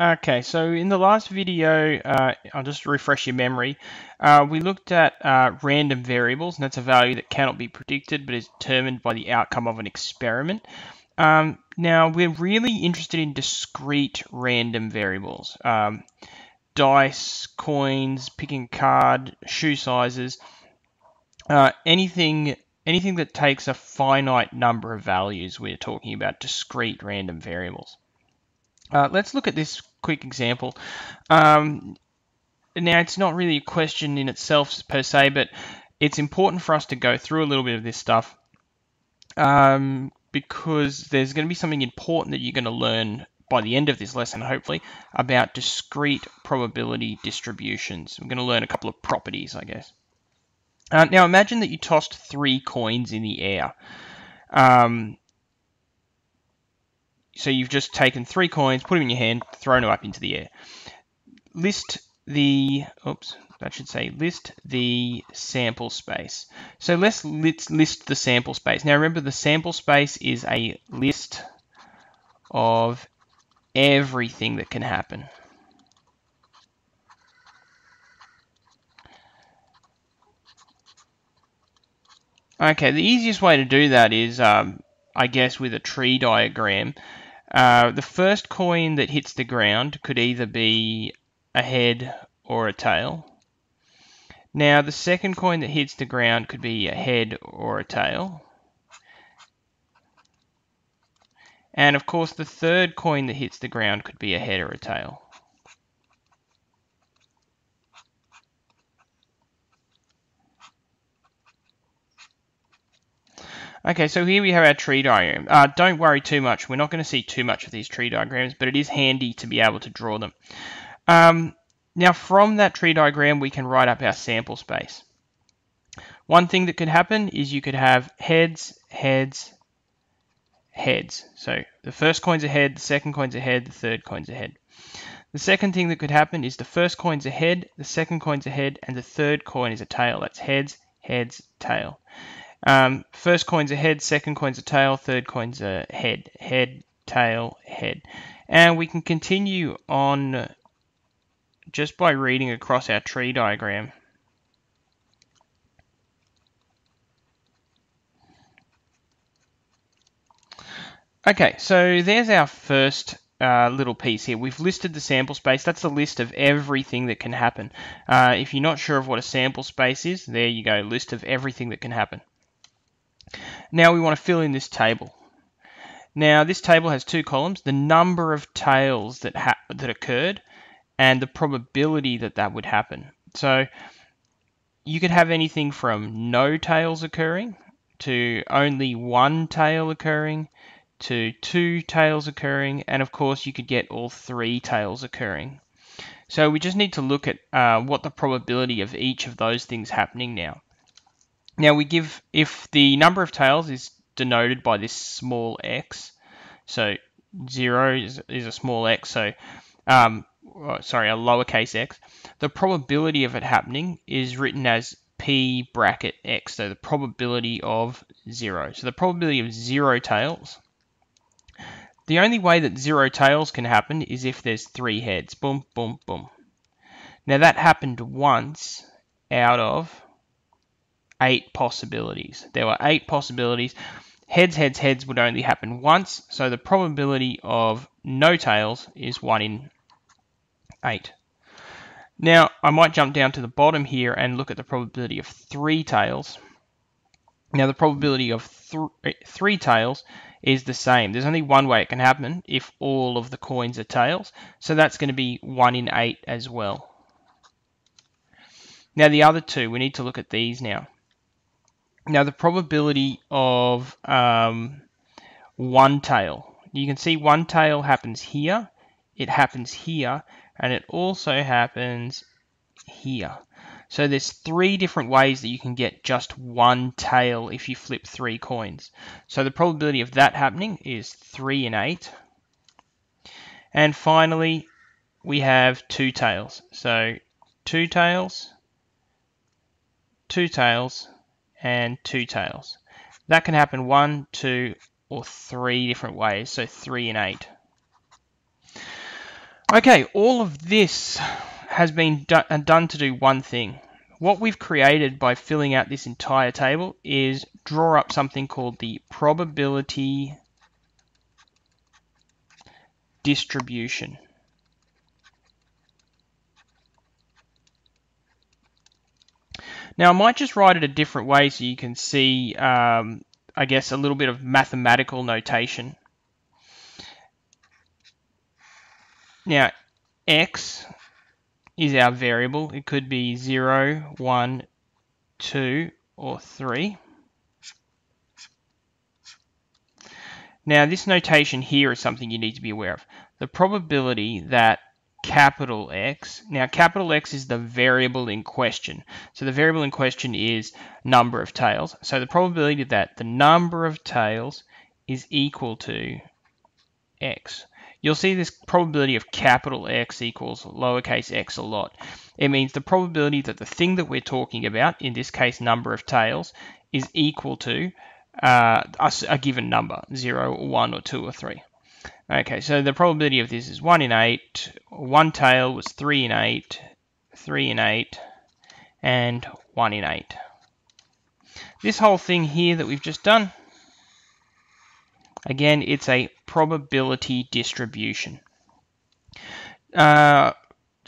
Okay, so in the last video, uh, I'll just refresh your memory, uh, we looked at uh, random variables, and that's a value that cannot be predicted but is determined by the outcome of an experiment. Um, now, we're really interested in discrete random variables. Um, dice, coins, picking card, shoe sizes, uh, anything anything that takes a finite number of values, we're talking about discrete random variables. Uh, let's look at this quick example. Um, now, it's not really a question in itself per se, but it's important for us to go through a little bit of this stuff um, because there's going to be something important that you're going to learn by the end of this lesson, hopefully, about discrete probability distributions. We're going to learn a couple of properties, I guess. Uh, now, imagine that you tossed three coins in the air. Um, so you've just taken three coins, put them in your hand, thrown them up into the air. List the, oops, that should say list the sample space. So let's list the sample space. Now remember the sample space is a list of everything that can happen. Okay, the easiest way to do that is, um, I guess, with a tree diagram. Uh, the first coin that hits the ground could either be a head or a tail. Now, the second coin that hits the ground could be a head or a tail. And of course, the third coin that hits the ground could be a head or a tail. Okay, so here we have our tree diagram. Uh, don't worry too much. We're not going to see too much of these tree diagrams, but it is handy to be able to draw them. Um, now, from that tree diagram, we can write up our sample space. One thing that could happen is you could have heads, heads, heads. So the first coin's a head, the second coin's a head, the third coin's a head. The second thing that could happen is the first coin's a head, the second coin's a head, and the third coin is a tail. That's heads, heads, tail. Um, first coin's a head, second coin's a tail, third coin's a head. Head, tail, head. And we can continue on just by reading across our tree diagram. Okay, so there's our first uh, little piece here. We've listed the sample space. That's a list of everything that can happen. Uh, if you're not sure of what a sample space is, there you go, list of everything that can happen. Now we want to fill in this table. Now this table has two columns, the number of tails that, that occurred and the probability that that would happen. So you could have anything from no tails occurring to only one tail occurring to two tails occurring and of course you could get all three tails occurring. So we just need to look at uh, what the probability of each of those things happening now. Now we give, if the number of tails is denoted by this small x, so 0 is, is a small x, so, um, oh, sorry, a lowercase x, the probability of it happening is written as p bracket x, so the probability of 0. So the probability of 0 tails, the only way that 0 tails can happen is if there's 3 heads, boom, boom, boom. Now that happened once out of eight possibilities. There were eight possibilities. Heads, heads, heads would only happen once, so the probability of no tails is 1 in 8. Now, I might jump down to the bottom here and look at the probability of 3 tails. Now, the probability of th eh, 3 tails is the same. There's only one way it can happen if all of the coins are tails, so that's going to be 1 in 8 as well. Now, the other two, we need to look at these now. Now the probability of um, one tail. You can see one tail happens here, it happens here, and it also happens here. So there's three different ways that you can get just one tail if you flip three coins. So the probability of that happening is 3 in 8. And finally, we have two tails. So two tails, two tails, and two tails. That can happen one, two, or three different ways, so three and eight. Okay, all of this has been do uh, done to do one thing. What we've created by filling out this entire table is draw up something called the probability distribution. Now I might just write it a different way so you can see, um, I guess, a little bit of mathematical notation. Now, x is our variable. It could be 0, 1, 2, or 3. Now, this notation here is something you need to be aware of. The probability that capital X, now capital X is the variable in question. So the variable in question is number of tails. So the probability that the number of tails is equal to X you'll see this probability of capital X equals lowercase x a lot. It means the probability that the thing that we're talking about, in this case number of tails, is equal to uh, a, given number, 0, 1, or 2, or 3. Okay, so the probability of this is 1 in 8, one tail was 3 in 8, 3 in 8, and 1 in 8. This whole thing here that we've just done Again, it's a probability distribution. Uh,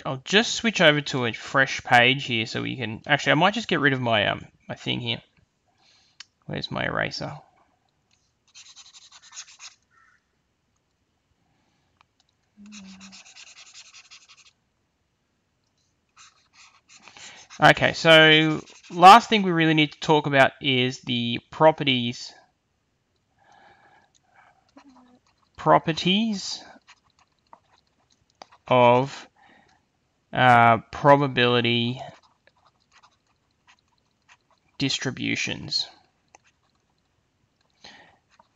I'll just switch over to a fresh page here so we can... Actually, I might just get rid of my, um, my thing here. Where's my eraser? Okay, so last thing we really need to talk about is the properties properties of uh, probability distributions.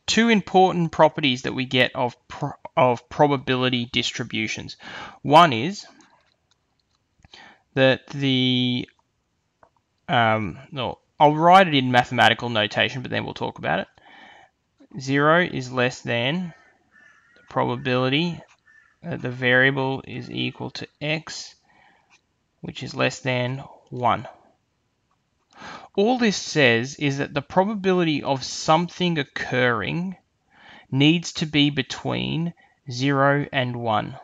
Two important properties that we get of, of probability distributions. One is that the, um, no, I'll write it in mathematical notation, but then we'll talk about it. Zero is less than the probability that the variable is equal to x, which is less than 1. All this says is that the probability of something occurring needs to be between 0 and 1.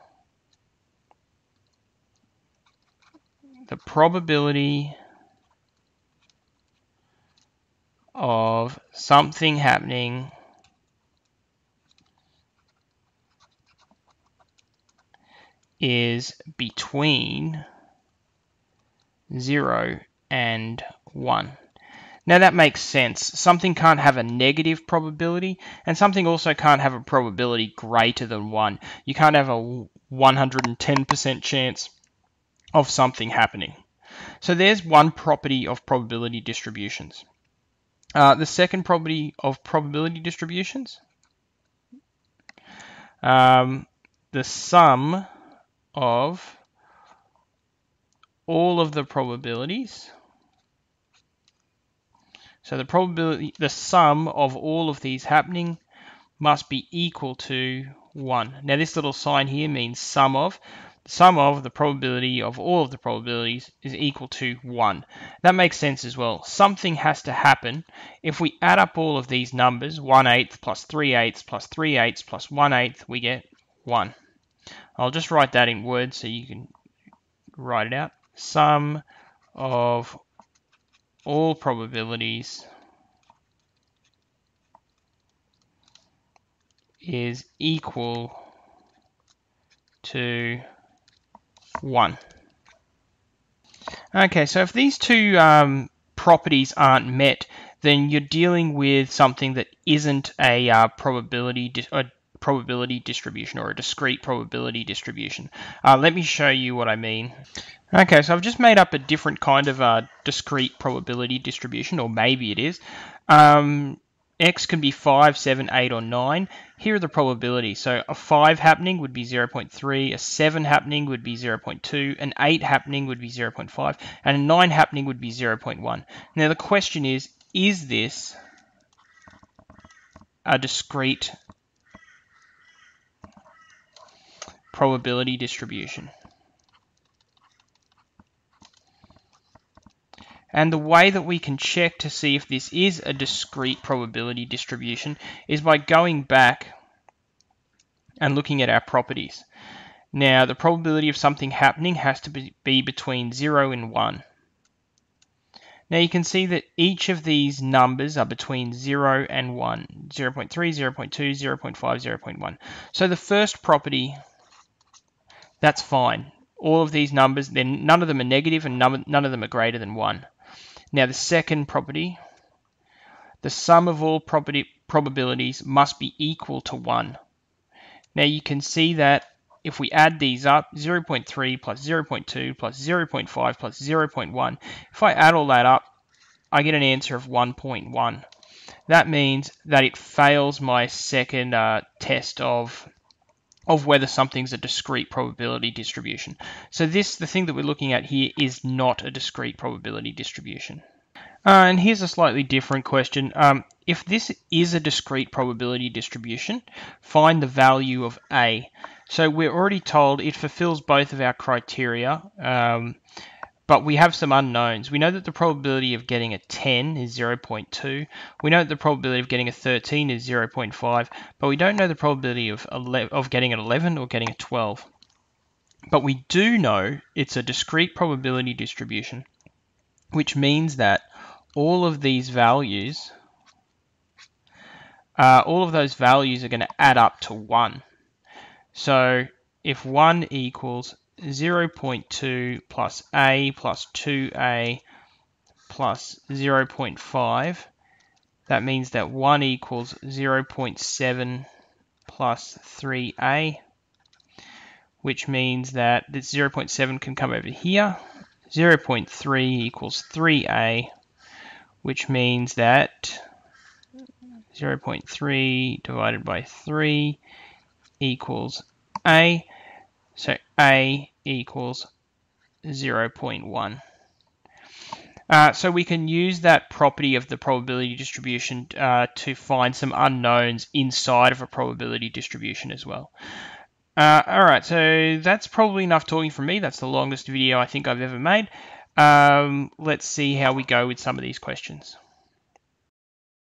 The probability of something happening is between 0 and 1. Now that makes sense. Something can't have a negative probability, and something also can't have a probability greater than 1. You can't have a 110% chance of something happening. So there's one property of probability distributions. Uh, the second property of probability distributions, um, the sum of all of the probabilities. So the probability, the sum of all of these happening must be equal to 1. Now this little sign here means sum of. The sum of the probability of all of the probabilities is equal to 1. That makes sense as well. Something has to happen. If we add up all of these numbers, 1 eighth plus 3 eighths plus 3 eighths plus 1 eighth, we get 1. I'll just write that in words so you can write it out. Sum of all probabilities is equal to 1. Okay, so if these two um, properties aren't met, then you're dealing with something that isn't a uh, probability, a probability distribution or a discrete probability distribution. Uh, let me show you what I mean. Okay, so I've just made up a different kind of uh, discrete probability distribution, or maybe it is. Um, x can be 5, 7, 8, or 9. Here are the probabilities. So a 5 happening would be 0.3, a 7 happening would be 0.2, an 8 happening would be 0.5, and a 9 happening would be 0.1. Now the question is, is this a discrete probability distribution. And the way that we can check to see if this is a discrete probability distribution is by going back and looking at our properties. Now, the probability of something happening has to be between 0 and 1. Now you can see that each of these numbers are between 0 and 1, 0 0.3, 0 0.2, 0 0.5, 0 0.1. So the first property, that's fine. All of these numbers, then none of them are negative and none, none of them are greater than 1. Now the second property, the sum of all property, probabilities must be equal to 1. Now you can see that if we add these up, 0.3 plus 0.2 plus 0.5 plus 0.1, if I add all that up, I get an answer of 1.1. That means that it fails my second uh, test of of whether something's a discrete probability distribution. So this, the thing that we're looking at here, is not a discrete probability distribution. Uh, and here's a slightly different question. Um, if this is a discrete probability distribution, find the value of A. So we're already told it fulfills both of our criteria, um, but we have some unknowns. We know that the probability of getting a 10 is 0.2. We know that the probability of getting a 13 is 0.5, but we don't know the probability of, of getting an 11 or getting a 12. But we do know it's a discrete probability distribution, which means that all of these values, uh, all of those values are going to add up to 1. So if 1 equals 0.2 plus a plus 2a plus 0.5, that means that 1 equals 0.7 plus 3a, which means that this 0.7 can come over here. 0.3 equals 3a, which means that 0.3 divided by 3 equals A. So A equals 0.1. Uh, so we can use that property of the probability distribution uh, to find some unknowns inside of a probability distribution as well. Uh, Alright, so that's probably enough talking from me. That's the longest video I think I've ever made. Um, let's see how we go with some of these questions.